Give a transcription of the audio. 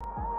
you